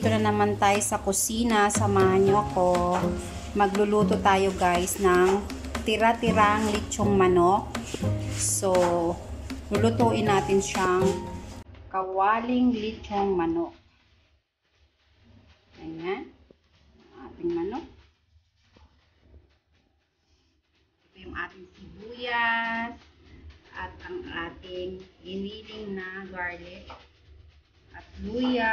nandito na naman tayo sa kusina. Samahan niyo ako. Magluluto tayo guys ng tira-tirang lechong manok. So, lulutuin natin siyang kawaling lechong manok. Ayan. Ating manok. Ito yung ating sibuyas at ang ating iniling na garlic at luya,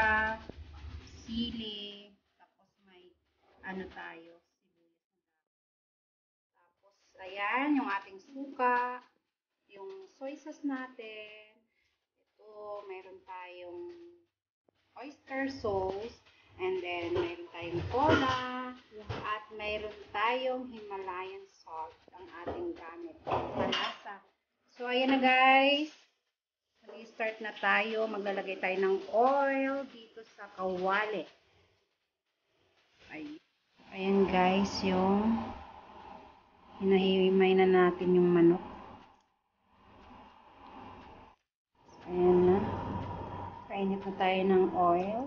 sili, tapos may ano tayo, sibuyas Tapos, ayan, yung ating suka, yung soy sauce natin. Ito, meron tayong oyster sauce, and then meron tayong cola, at meron tayong Himalayan salt ang ating gamit. Malasa. So, ayan na guys. Mag-start na tayo. Maglalagay tayo ng oil dito sa kawali. Ay. Ayan guys, yung hinahimay na natin yung manok. Ayan na. Kainit na tayo ng oil.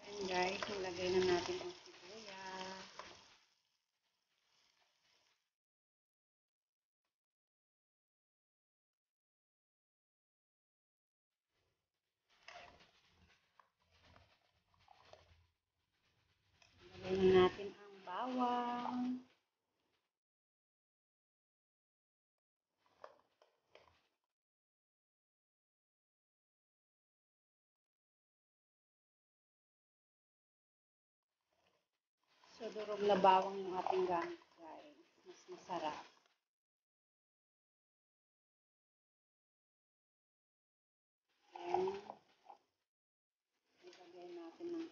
Ayan guys, ilagay na natin ang sibuyas. Ilagay na natin ang bawang. So, durog na bawang yung ating gamit, guys. Mas masarap. Then, ilagay natin ang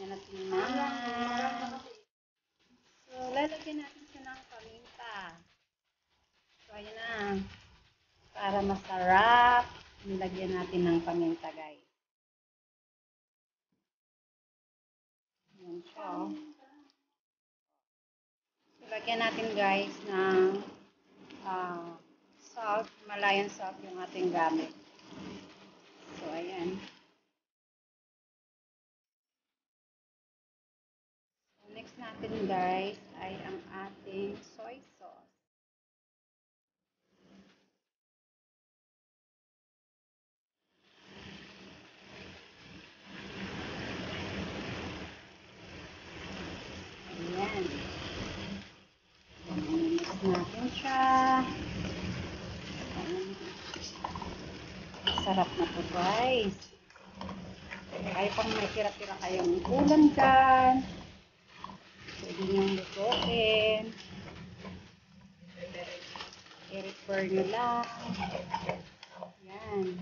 Ang sarap niya na tingnan. So, lalagyan natin siya ng paminta. So, ayan na. Para masarap, nilagyan natin ng paminta, guys. Ayan siya, oh. So, Lagyan natin guys ng ah, salt, Himalayan salt yung ating gamit. So, ayan. Natin guys ay ang ating soy sauce. Ayan. Mix natin siya. Sarap na to guys. Kaya pang may tira-tira kayong ulam dyan. Pwede niyong lutuin. I-refer nyo lang. Yan.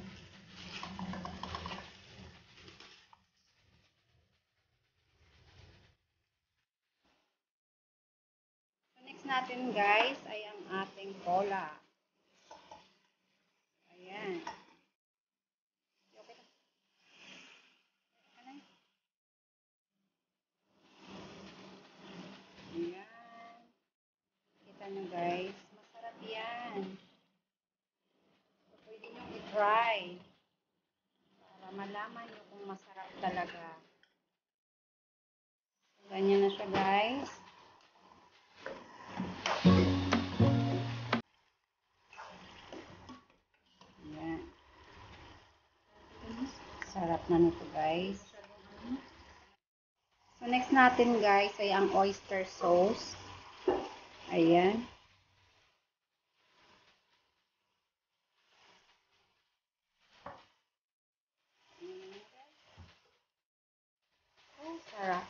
So next natin guys ay ang ating cola. Ayan. Okay na. Okay na. Ayan. Kita nyo guys, masarap yan. Pwede nyo i-try. Para malaman nyo kung masarap talaga. So, ganyan na siya guys. Ayan. Sarap na nito guys. So next natin guys ay ang oyster sauce. Ayan. Oh, sarap.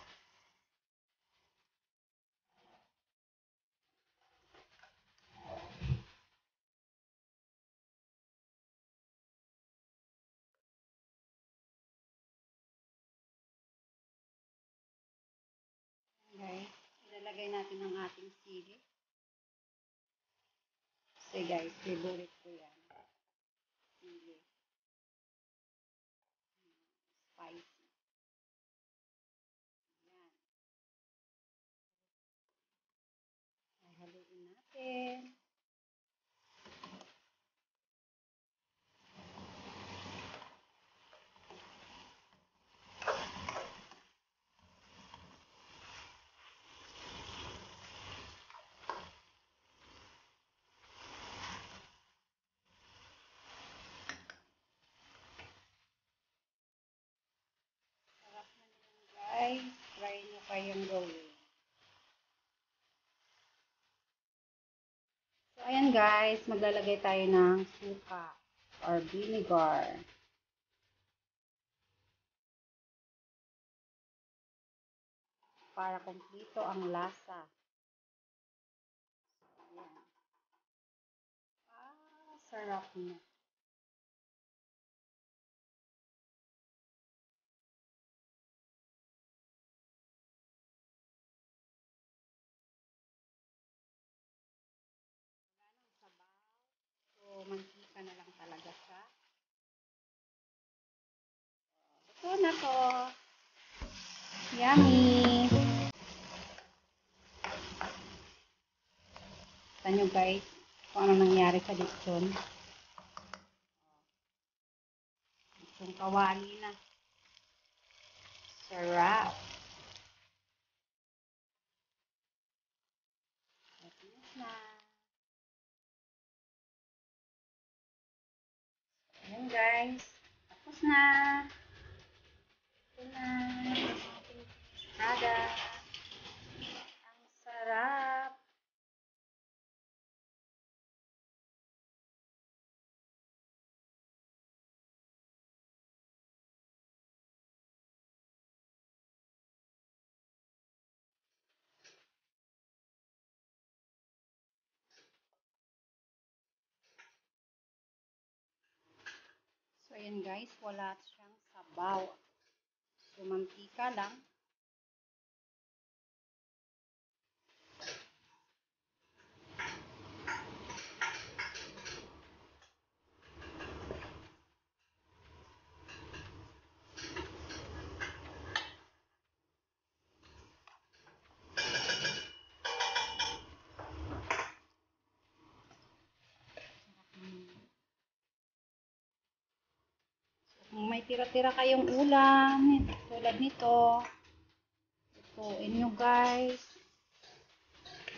Guys, ilalagay natin ang ating sili. Kasi guys, favorite ko yan. Sili. Spicy. Yan. Haluin natin. Sarap na naman guys. Try nyo kayong gawin. So, ayan guys. Maglalagay tayo ng suka or vinegar. Para kumplito ang lasa. Ayan. Ah, sarap na. So, mantika na lang talaga siya. To. Yummy! Kita nyo guys, kung ano nangyari sa lechon. Lechon kawali na. Sarap! Tapos na. Ayan guys. Tapos na. Ang ating product. Ang sarap. So, ayan guys, wala siyang sabaw. So, mantika lang. Tira-tira kayong ulam, tulad nito. Lutuin nyo guys.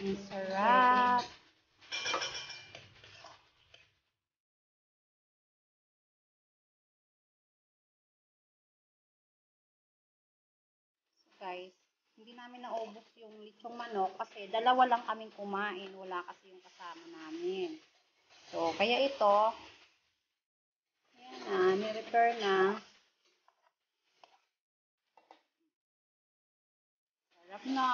Ang sarap. So guys, hindi namin naubos yung lechong manok kasi dalawa lang kaming kumain. Wala kasi yung kasama namin. So, kaya ito, ayan na, ni-repair na. Sarap na.